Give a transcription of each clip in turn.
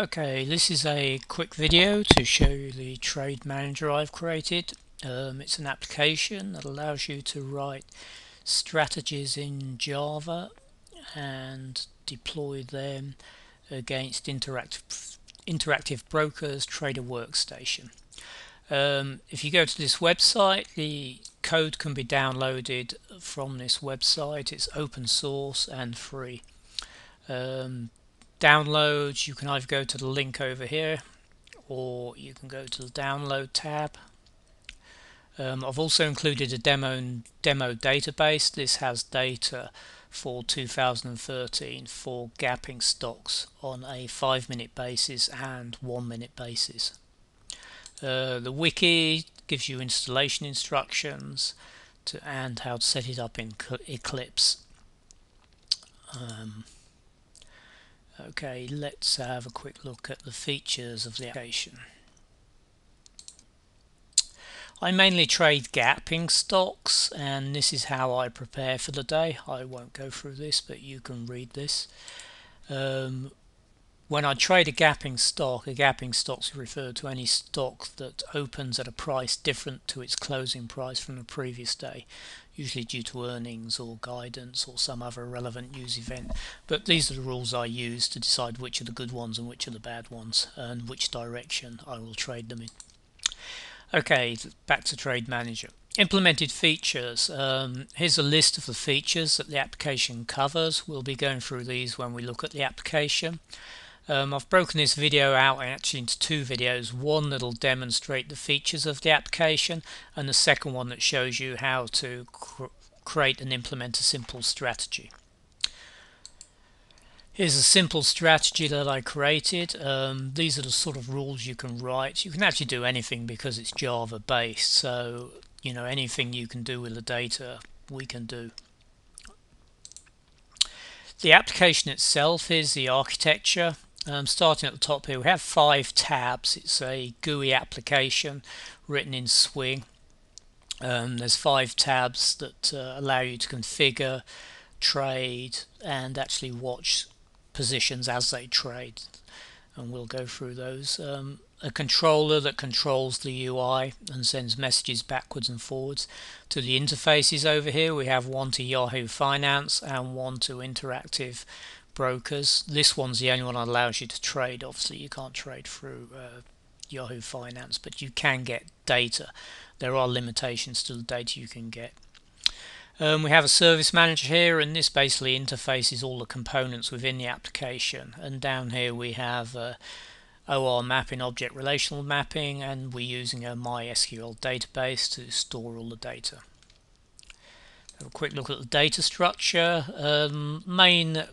Okay, this is a quick video to show you the trade manager I've created. Um, it's an application that allows you to write strategies in Java and deploy them against interactive, interactive brokers trader workstation. Um, if you go to this website the code can be downloaded from this website it's open source and free um, downloads you can either go to the link over here or you can go to the download tab. Um, I've also included a demo demo database. This has data for 2013 for gapping stocks on a 5 minute basis and 1 minute basis. Uh, the wiki gives you installation instructions to and how to set it up in Eclipse. Um, Okay, let's have a quick look at the features of the application. I mainly trade gapping stocks and this is how I prepare for the day. I won't go through this but you can read this. Um, when I trade a gapping stock, a gapping stock is referred to any stock that opens at a price different to its closing price from the previous day, usually due to earnings or guidance or some other relevant news event. But these are the rules I use to decide which are the good ones and which are the bad ones and which direction I will trade them in. Okay, back to Trade Manager. Implemented features. Um, here's a list of the features that the application covers. We'll be going through these when we look at the application. Um, I've broken this video out actually into two videos, one that'll demonstrate the features of the application and the second one that shows you how to cr create and implement a simple strategy. Here's a simple strategy that I created. Um, these are the sort of rules you can write. You can actually do anything because it's Java based so you know anything you can do with the data we can do. The application itself is the architecture. Um, starting at the top here, we have five tabs. It's a GUI application written in Swing. Um, there's five tabs that uh, allow you to configure, trade, and actually watch positions as they trade. And we'll go through those. Um, a controller that controls the UI and sends messages backwards and forwards to the interfaces over here. We have one to Yahoo Finance and one to Interactive brokers. This one's the only one that allows you to trade. Obviously, you can't trade through uh, Yahoo Finance, but you can get data. There are limitations to the data you can get. Um, we have a service manager here, and this basically interfaces all the components within the application. And down here we have uh, OR mapping, object relational mapping, and we're using a MySQL database to store all the data. Have a quick look at the data structure. Um, main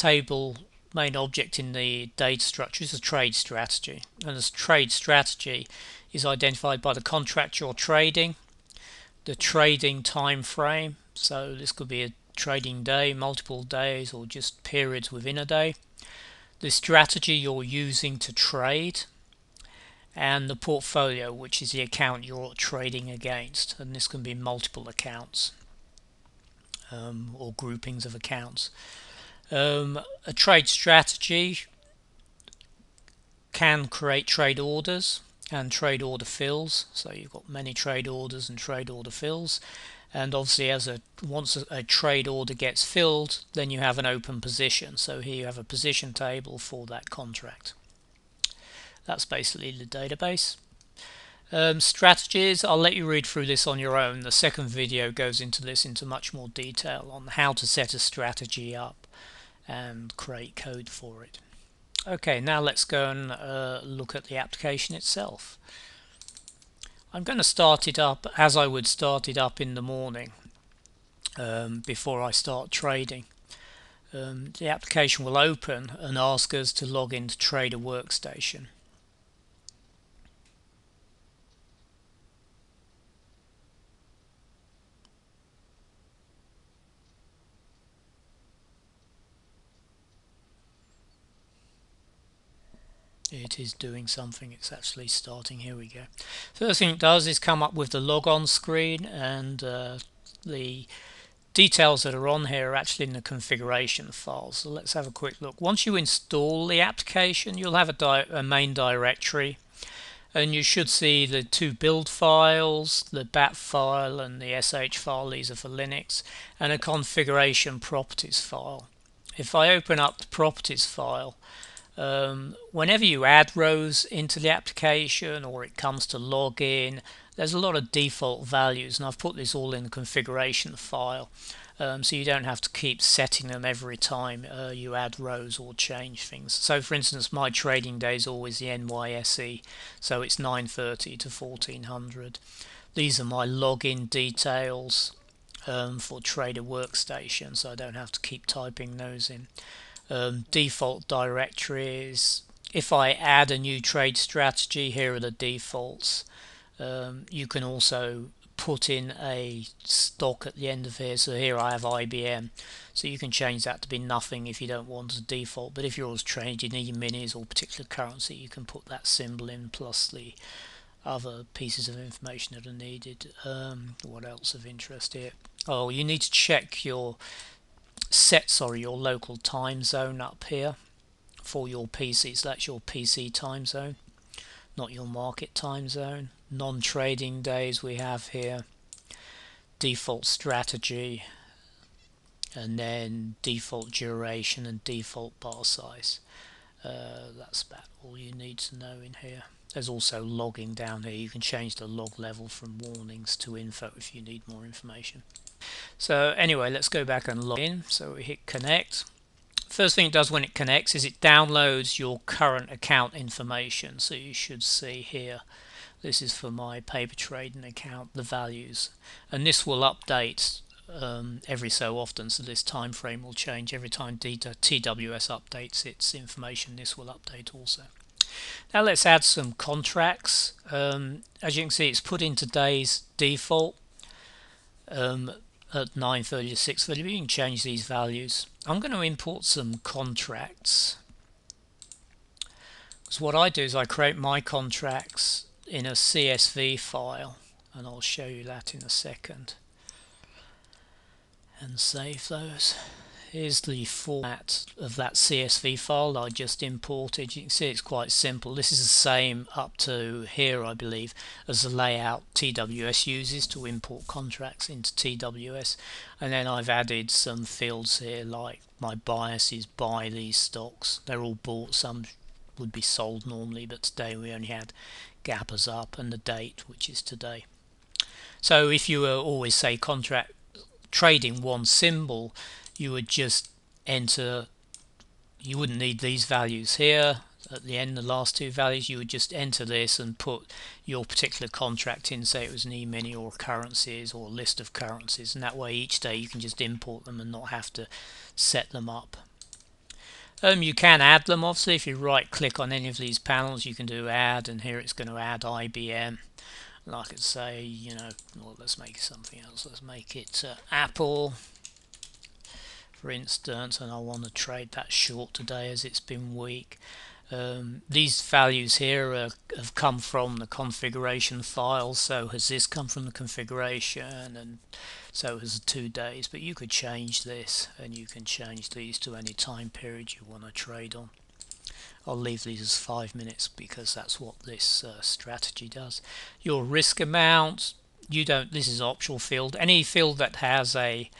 table main object in the data structure is a trade strategy and this trade strategy is identified by the contract you're trading the trading time frame. So this could be a trading day multiple days or just periods within a day. The strategy you're using to trade and the portfolio which is the account you're trading against. And this can be multiple accounts um, or groupings of accounts um, a trade strategy can create trade orders and trade order fills. So you've got many trade orders and trade order fills. And obviously, as a once a, a trade order gets filled, then you have an open position. So here you have a position table for that contract. That's basically the database. Um, strategies, I'll let you read through this on your own. The second video goes into this into much more detail on how to set a strategy up and create code for it. Okay, now let's go and uh, look at the application itself. I'm going to start it up as I would start it up in the morning um, before I start trading. Um, the application will open and ask us to log into Trader Workstation. It is doing something it's actually starting here we go first thing it does is come up with the log on screen and uh, the details that are on here are actually in the configuration file. So let's have a quick look. Once you install the application, you'll have a, a main directory and you should see the two build files, the bat file and the sh file, these are for Linux, and a configuration properties file. If I open up the properties file, um, whenever you add rows into the application or it comes to login, there's a lot of default values and I've put this all in the configuration file um, so you don't have to keep setting them every time uh, you add rows or change things. So for instance my trading day is always the NYSE so it's 930 to 1400. These are my login details um, for Trader Workstation so I don't have to keep typing those in. Um, default directories. If I add a new trade strategy here are the defaults. Um, you can also put in a stock at the end of here. So here I have IBM so you can change that to be nothing if you don't want a default. But if you're always trading E-minis or particular currency you can put that symbol in plus the other pieces of information that are needed. Um, what else of interest here? Oh you need to check your set sorry your local time zone up here for your PC so that's your PC time zone not your market time zone. Non-trading days we have here default strategy and then default duration and default bar size. Uh, that's about all you need to know in here. There's also logging down here. You can change the log level from warnings to info if you need more information so anyway let's go back and log in so we hit connect first thing it does when it connects is it downloads your current account information so you should see here this is for my paper trading account, the values. And this will update um, every so often, so this time frame will change. Every time TWS updates its information, this will update also. Now let's add some contracts. Um, as you can see, it's put in today's default um, at 9.30 to 6.30. You can change these values. I'm going to import some contracts. So what I do is I create my contracts in a CSV file and I'll show you that in a second and save those here's the format of that CSV file I just imported. You can see it's quite simple. This is the same up to here I believe as the layout TWS uses to import contracts into TWS and then I've added some fields here like my bias is buy these stocks. They're all bought. Some would be sold normally but today we only had gappers up and the date which is today. So if you were always say contract trading one symbol you would just enter you wouldn't need these values here. At the end the last two values you would just enter this and put your particular contract in say it was an e-mini or currencies or list of currencies. And that way each day you can just import them and not have to set them up. Um, you can add them. Obviously if you right click on any of these panels you can do add and here it's going to add IBM like I say you know well, let's make something else. Let's make it uh, Apple for instance and I want to trade that short today as it's been weak. Um, these values here are, have come from the configuration file so has this come from the configuration and so it was two days but you could change this and you can change these to any time period you want to trade on. I'll leave these as five minutes because that's what this uh, strategy does. Your risk amount you don't this is optional field. Any field that has a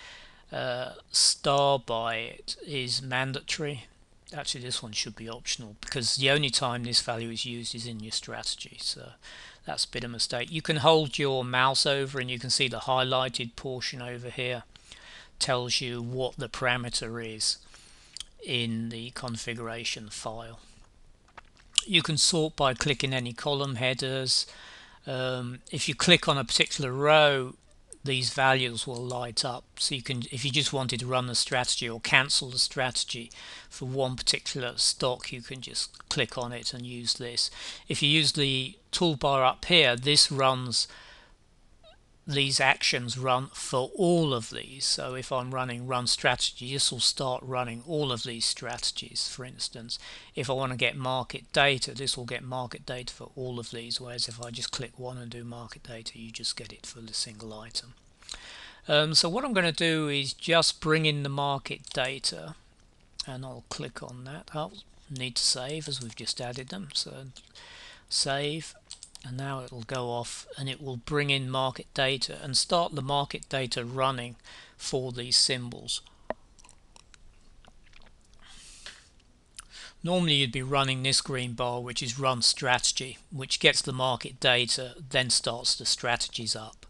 uh, star by it is mandatory. Actually this one should be optional because the only time this value is used is in your strategy so that's a bit of a mistake. You can hold your mouse over and you can see the highlighted portion over here tells you what the parameter is in the configuration file. You can sort by clicking any column headers. Um, if you click on a particular row these values will light up. So you can if you just wanted to run the strategy or cancel the strategy for one particular stock you can just click on it and use this. If you use the toolbar up here this runs these actions run for all of these so if I'm running run strategy this will start running all of these strategies for instance if I want to get market data this will get market data for all of these whereas if I just click one and do market data you just get it for the single item Um, so what I'm going to do is just bring in the market data and I'll click on that. I'll need to save as we've just added them. So save and now it will go off and it will bring in market data and start the market data running for these symbols. Normally you'd be running this green bar which is run strategy which gets the market data then starts the strategies up.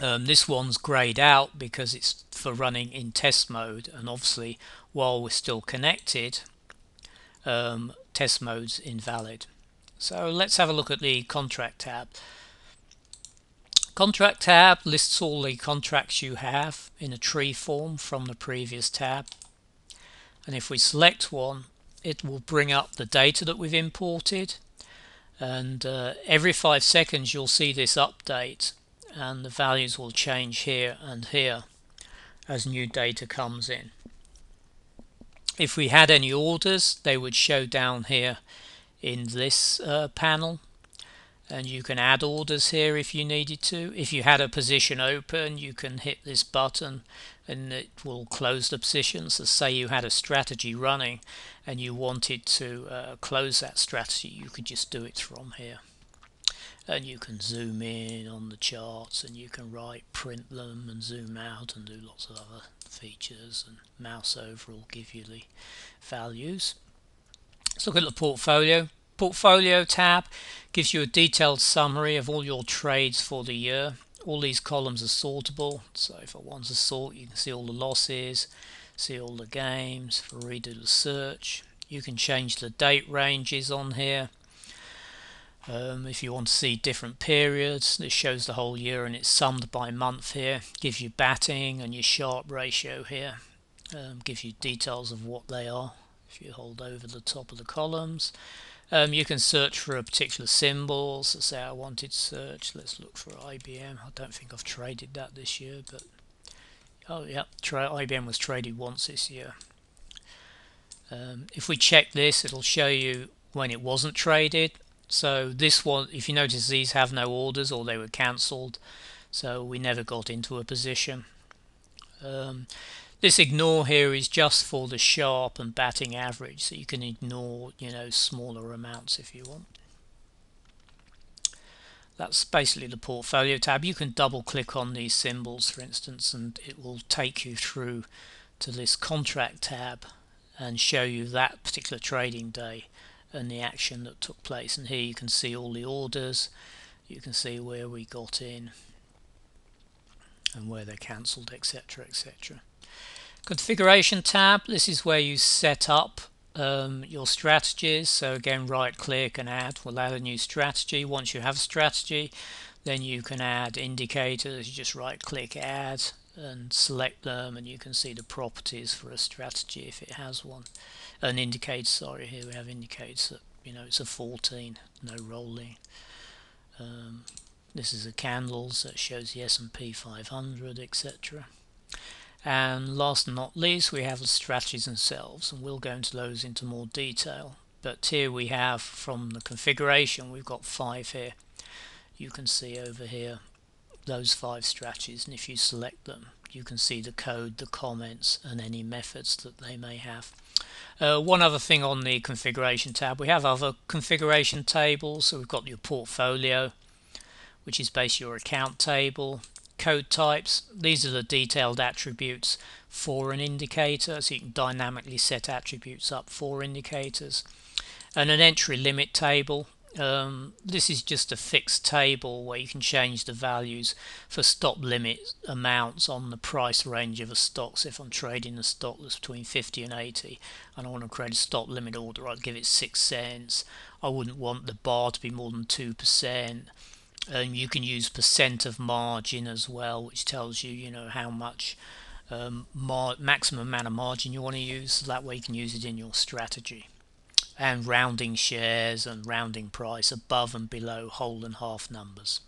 Um, this one's grayed out because it's for running in test mode and obviously while we're still connected um, test mode's invalid. So let's have a look at the contract tab. Contract tab lists all the contracts you have in a tree form from the previous tab and if we select one it will bring up the data that we've imported and uh, every five seconds you'll see this update and the values will change here and here as new data comes in. If we had any orders they would show down here in this uh, panel and you can add orders here if you needed to. If you had a position open you can hit this button and it will close the position. So say you had a strategy running and you wanted to uh, close that strategy you could just do it from here and you can zoom in on the charts and you can right print them and zoom out and do lots of other features and mouse over will give you the values let's look at the portfolio. Portfolio tab gives you a detailed summary of all your trades for the year. All these columns are sortable. So if I want to sort you can see all the losses see all the games. For redo the search you can change the date ranges on here. Um, if you want to see different periods, this shows the whole year and it's summed by month here. Gives you batting and your Sharpe ratio here. Um, gives you details of what they are if you hold over the top of the columns. Um, you can search for a particular symbol. So say I wanted search. Let's look for IBM. I don't think I've traded that this year, but oh yeah, IBM was traded once this year. Um, if we check this, it'll show you when it wasn't traded so this one, if you notice, these have no orders or they were cancelled. So we never got into a position. Um, this ignore here is just for the Sharpe and batting average. So you can ignore, you know, smaller amounts if you want. That's basically the portfolio tab. You can double click on these symbols, for instance, and it will take you through to this contract tab and show you that particular trading day and the action that took place and here you can see all the orders you can see where we got in and where they're cancelled etc etc configuration tab this is where you set up um, your strategies. So again right click and add will add a new strategy. Once you have a strategy then you can add indicators. You just right click add and select them and you can see the properties for a strategy if it has one. An indicator sorry here we have indicates that you know it's a 14 no rolling. Um, this is the candles that shows the S&P 500 etc and last but not least we have the strategies themselves and we'll go into those into more detail but here we have from the configuration we've got five here you can see over here those five strategies and if you select them you can see the code, the comments and any methods that they may have. Uh, one other thing on the configuration tab, we have other configuration tables. So we've got your portfolio, which is basically your account table. Code types, these are the detailed attributes for an indicator. So you can dynamically set attributes up for indicators. And an entry limit table, um, this is just a fixed table where you can change the values for stop limit amounts on the price range of a stock. So if I'm trading a stock that's between 50 and 80 and I want to create a stop limit order, I'd give it 6 cents. I wouldn't want the bar to be more than 2%. Um, you can use percent of margin as well, which tells you, you know, how much um, maximum amount of margin you want to use. So that way you can use it in your strategy and rounding shares and rounding price above and below whole and half numbers.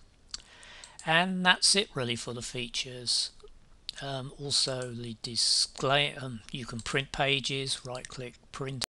And that's it really for the features. Um, also the display, um, you can print pages, right click print